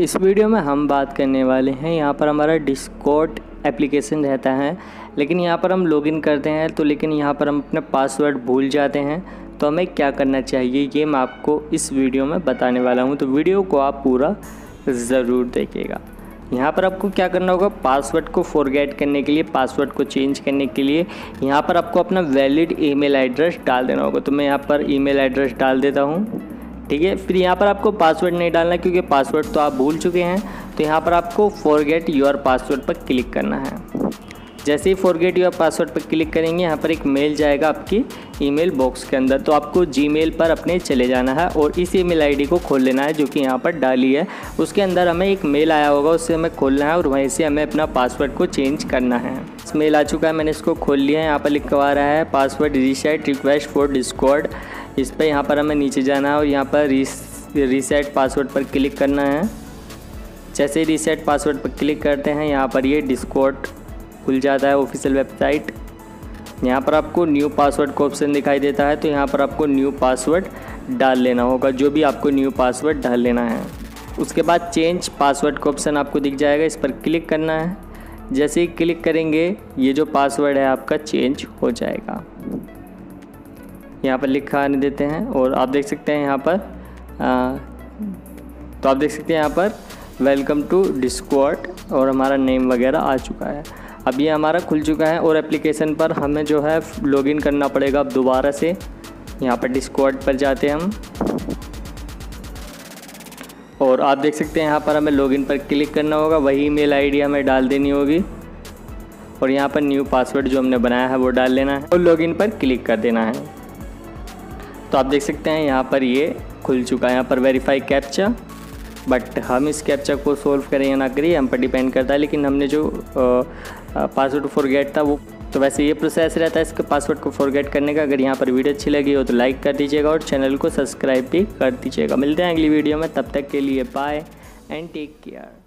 इस वीडियो में हम बात करने वाले हैं। यहाँ पर हमारा डिस्कॉट एप्लीकेशन रहता है, लेकिन यहाँ पर हम लॉगिन करते हैं तो लेकिन यहाँ पर हम अपना पासवर्ड भूल जाते हैं। तो हमें क्या करना चाहिए, ये मैं आपको इस वीडियो में बताने वाला हूँ। तो वीडियो को आप पूरा ज़रूर देखिएगा। यहाँ पर आपको क्या करना होगा पासवर्ड को फॉरगेट करने के लिए पासवर्ड को चेंज करने के लिए, यहाँ पर आपको अपना वैलिड ईमेल एड्रेस डाल देना होगा। तो मैं यहाँ पर ईमेल एड्रेस डाल देता हूँ। ठीक है, फिर यहाँ पर आपको पासवर्ड नहीं डालना क्योंकि पासवर्ड तो आप भूल चुके हैं तो यहाँ पर आपको फॉरगेट योर पासवर्ड पर क्लिक करना है। जैसे ही फॉरगेट योर पासवर्ड पर क्लिक करेंगे, यहाँ पर एक मेल जाएगा आपकी ईमेल बॉक्स के अंदर तो आपको जीमेल पर अपने चले जाना है और इस ईमेल आईडी को खोल लेना है जो कि यहाँ पर डाली है। उसके अंदर हमें एक मेल आया होगा उससे हमें खोलना है और वहीं से हमें अपना पासवर्ड को चेंज करना है। मेल आ चुका है, मैंने इसको खोल लिया है, यहाँ पर लिखवा रहा है password reset request for Discord इस पर यहाँ पर हमें नीचे जाना है और यहाँ पर रीसेट पासवर्ड पर क्लिक करना है। जैसे रीसेट पासवर्ड पर क्लिक करते हैं, यहाँ पर ये डिस्कॉर्ड खुल जाता है ऑफिशियल वेबसाइट यहाँ पर आपको न्यू पासवर्ड का ऑप्शन दिखाई देता है तो यहाँ पर आपको न्यू पासवर्ड डाल लेना होगा, जो भी आपको न्यू पासवर्ड डाल लेना है। उसके बाद चेंज पासवर्ड का ऑप्शन आपको दिख जाएगा, इस पर क्लिक करना है। जैसे ही क्लिक करेंगे, ये जो पासवर्ड है, आपका चेंज हो जाएगा। यहाँ पर लिखा आने देते हैं और आप देख सकते हैं यहाँ पर आ, तो आप देख सकते हैं यहाँ पर वेलकम टू डिस्कॉट और हमारा नेम वगैरह आ चुका है। अब ये हमारा खुल चुका है और एप्लीकेशन पर हमें जो है लॉगिन करना पड़ेगा। अब दोबारा से यहाँ पर डिस्कॉट पर जाते हैं हम। और आप देख सकते हैं यहाँ पर हमें लॉगिन पर क्लिक करना होगा। वही ईमेल आईडी हमें डाल देनी होगी। और यहाँ पर न्यू पासवर्ड जो हमने बनाया है वो डाल लेना है और लॉगिन पर क्लिक कर देना है। तो आप देख सकते हैं, यहाँ पर ये खुल चुका है, यहाँ पर वेरीफाई कैप्चा बट हम इस कैप्चा को सोल्व करें या ना करें, हम पर डिपेंड करता है, लेकिन हमने जो पासवर्ड फॉरगेट था, वो तो वैसे ये प्रोसेस रहता है, इसके पासवर्ड को फॉरगेट करने का, अगर यहाँ पर वीडियो अच्छी लगी हो तो लाइक कर दीजिएगा और चैनल को सब्सक्राइब भी कर दीजिएगा। मिलते हैं अगली वीडियो में, तब तक के लिए बाय एंड टेक केयर